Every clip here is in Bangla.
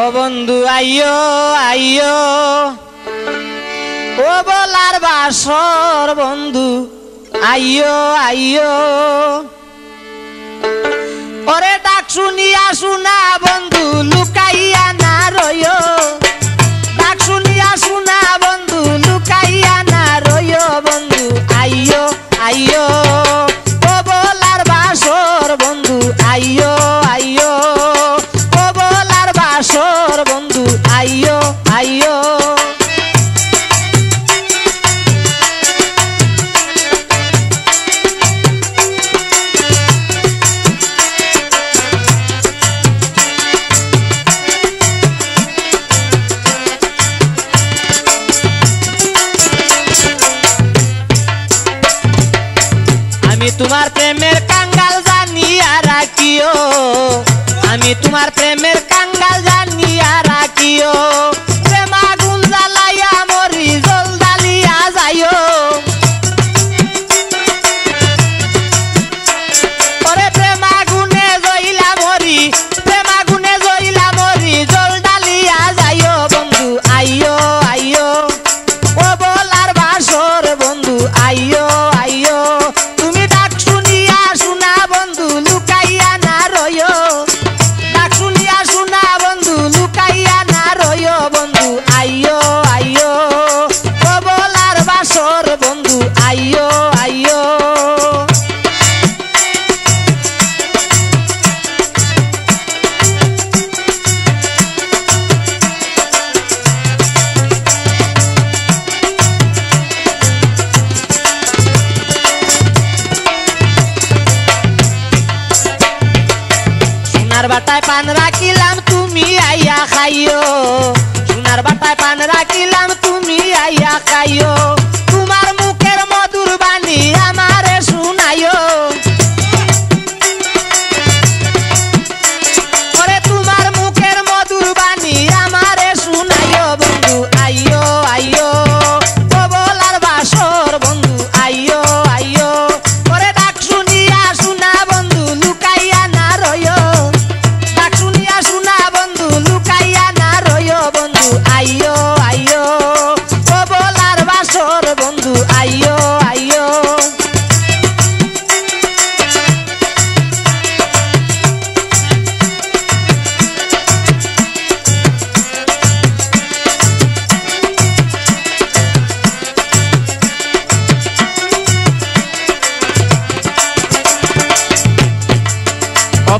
ও বন্ধু, আইয়ো আইয়ো। ও বলার বাসর বন্ধু, আইয়ো আইয়ো। ওরে ডাক শুনিয়া শুনা বন্ধু, লুকাইয়া না রয়ো ডাক শুনিয়া শুনা বন্ধু, লুকাইয়া না রয়ো বন্ধু, আইয়ো আইয়ো। ও বলার বাসর বন্ধু, আইয়ো। আমি তোমার প্রেমের কাঙ্গাল জানি জানিয়া রাখিও। আমি তোমার প্রেমের কাঙ্গাল জানি খাইও। সোনার বাটায় পান রাখিলাম তুমি আইয়া খাইও।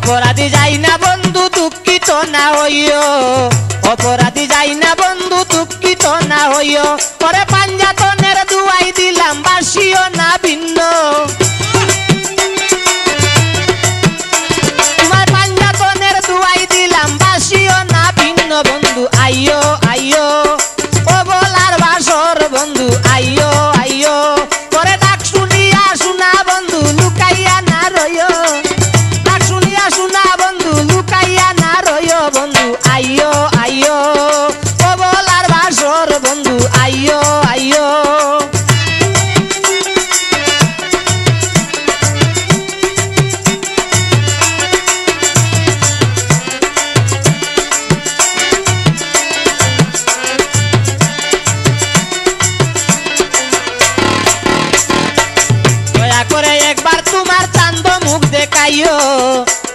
অপরাধী যাই না বন্ধু, দুঃখিত না হইও। অপরাধী যাই না বন্ধু, দুঃখিত না হইও। পরে পাঞ্জাতনের দুয়াই দিলাম বাসিও না ভিন্ন। आइयो आइयो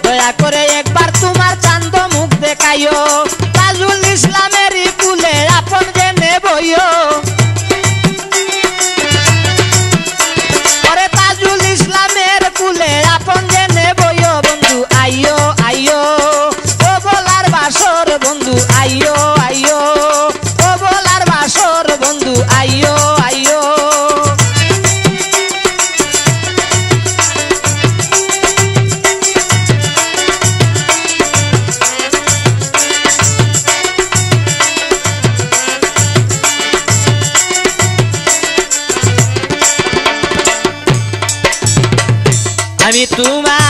দয়া করে একবার তোমার চান্দ মুখ দেখাইও বন্ধু আইও আইও ও বলার বাসর বন্ধু আইও আইও আমি তোমার